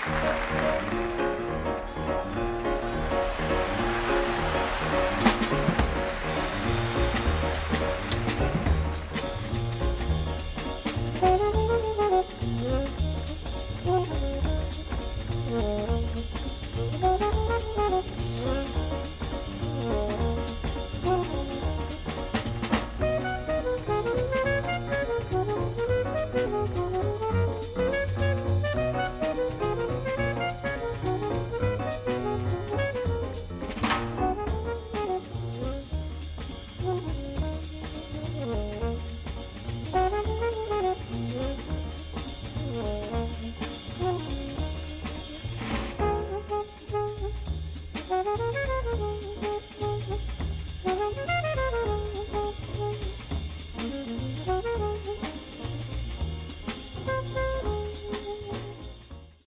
Thank Música